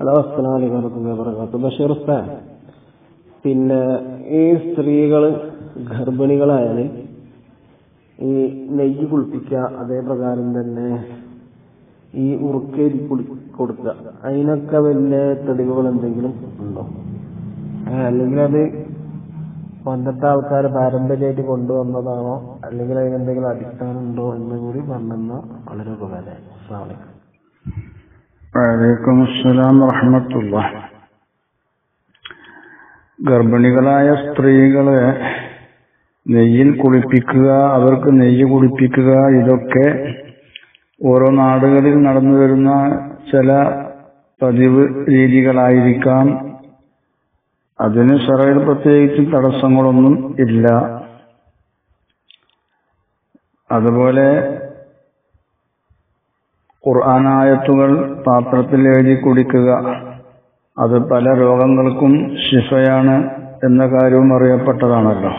Hello അസ്സലാമലൈക്കും ബഷീർ ഉസ്താദ് പിന്നെ ഈ സ്ത്രീകൾ ഗർഭിണികളായാൽ ഈ നെയ്യ് കുളിപ്പിക്കുക അതേ പ്രകാരം തന്നെ ഈ ഉറുക്കേരി കുളി കൊടുക്കുക. അതിനൊക്കെ വല്ല തെളിവുകൾ എന്തെങ്കിലും ഉണ്ടോ അല്ലെങ്കിൽ അത് പണ്ടത്തെ ആൾക്കാർ പാരമ്പര്യമായിട്ട് കൊണ്ടുവന്നതാണോ? അല്ലെങ്കിൽ അതിനെന്തെങ്കിലും അടിസ്ഥാനം ഉണ്ടോ എന്ന് കൂടി പറഞ്ഞെന്ന വളരെ ഉപകാരം അസ്സലാമു അലൈക്കും. വലൈക്കും അസ്സലാം വറഹമത്തുള്ള. ഗർഭിണികളായ സ്ത്രീകളെ നെയ്യിൽ കുളിപ്പിക്കുക അവർക്ക് നെയ്യ് കുളിപ്പിക്കുക ഇതൊക്കെ ഓരോ നാടുകളിൽ നടന്നു വരുന്ന ചില പതിവ് രീതികളായിരിക്കാം. അതിന് ശറയിൽ പ്രത്യേകിച്ച് തടസ്സങ്ങളൊന്നും ഇല്ല. അതുപോലെ ഖുർആനായത്തുകൾ പാത്രത്തിൽ എഴുതി കുടിക്കുക. അത് പല രോഗങ്ങൾക്കും ശിഫയാണ് എന്ന കാര്യവും അറിയപ്പെട്ടതാണല്ലോ.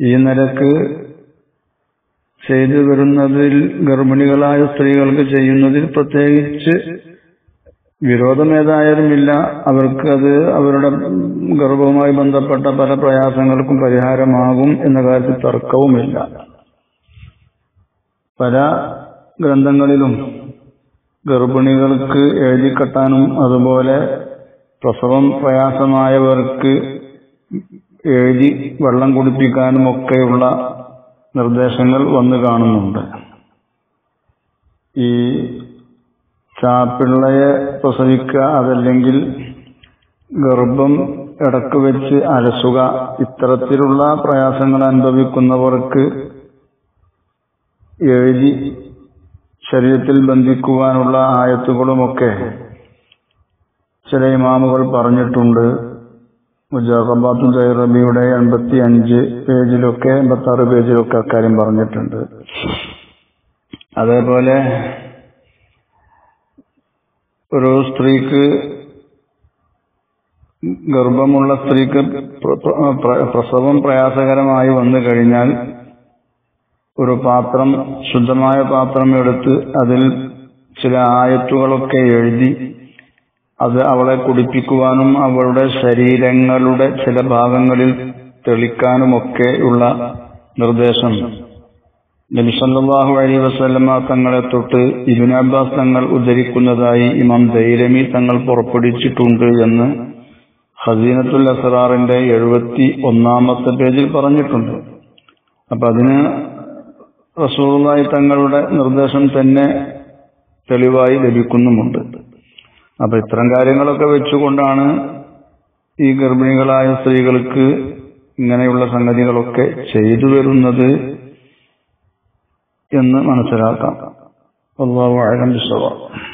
ഈ നിലയ്ക്ക് ചെയ്തു വരുന്നതിൽ ഗർഭിണികളായ സ്ത്രീകൾക്ക് ചെയ്യുന്നതിൽ പ്രത്യേകിച്ച് വിരോധം ഏതായാലുമില്ല അവർക്ക് അത് അവരുടെ ഗർഭവുമായി ബന്ധപ്പെട്ട പല പ്രയാസങ്ങൾക്കും പരിഹാരമാകും എന്ന കാര്യത്തിൽ തർക്കവുമില്ല. പല ഗ്രന്ഥങ്ങളിലും ഗർഭിണികൾക്ക് എഴുതിക്കെട്ടാനും അതുപോലെ പ്രസവം പ്രയാസമായവർക്ക് എഴുതി വെള്ളം കുടിപ്പിക്കാനും ഒക്കെയുള്ള നിർദ്ദേശങ്ങൾ വന്നു കാണുന്നുണ്ട്. ഈ ചാപ്പിള്ളയെ പ്രസവിക്കുക അതല്ലെങ്കിൽ ഗർഭം ഇടയ്ക്ക് വെച്ച് അലസുക ഇത്തരത്തിലുള്ള പ്രയാസങ്ങൾ അനുഭവിക്കുന്നവർക്ക് എഴുതി ശരീരത്തിൽ ബന്ധിക്കുവാനുള്ള ആയത്തുകളുമൊക്കെ ചില ഇമാമുകൾ പറഞ്ഞിട്ടുണ്ട്. മുജാഹബാദ് ജൈ റബിയുടെ എൺപത്തി അഞ്ച് പേജിലൊക്കെ എൺപത്തി ആറ് പേജിലൊക്കെ അക്കാര്യം പറഞ്ഞിട്ടുണ്ട്. അതേപോലെ ഒരു സ്ത്രീക്ക് ഗർഭമുള്ള സ്ത്രീക്ക് പ്ര- പ്ര- പ്ര- പ്രസവം പ്രയാസകരമായി വന്നു കഴിഞ്ഞാൽ ഒരു പാത്രം ശുദ്ധമായ പാത്രം എടുത്ത് അതിൽ ചില ആയത്തുകളൊക്കെ എഴുതി അത് അവളെ കുടിപ്പിക്കുവാനും അവളുടെ ശരീരങ്ങളുടെ ചില ഭാഗങ്ങളിൽ തെളിക്കാനുമൊക്കെ ഉള്ള നിർദ്ദേശം. നബിസല്ലാഹു അലി വസല്ലമ തങ്ങളെ തൊട്ട് ഇബിൻ അബ്ബാസ് തങ്ങൾ ഉദ്ധരിക്കുന്നതായി ഇമാം ദൈരമി തങ്ങൾ പുറപ്പെടുവിച്ചിട്ടുണ്ട് എന്ന് ഹസീനത്തുൽ അസറാറിന്റെ എഴുപത്തി ഒന്നാമത്തെ പേജിൽ പറഞ്ഞിട്ടുണ്ട്. അപ്പൊ അതിന് റസൂറുള്ളാഹി തങ്ങളുടെ നിർദ്ദേശം തന്നെ തെളിവായി ലഭിക്കുന്നുമുണ്ട്. അപ്പൊ ഇത്തരം കാര്യങ്ങളൊക്കെ വെച്ചുകൊണ്ടാണ് ഈ ഗർഭിണികളായ സ്ത്രീകൾക്ക് ഇങ്ങനെയുള്ള സംഗതികളൊക്കെ ചെയ്തു വരുന്നത് എന്ന് മനസ്സിലാക്കാം. അള്ളാഹു ആഴം വിശ്വാസം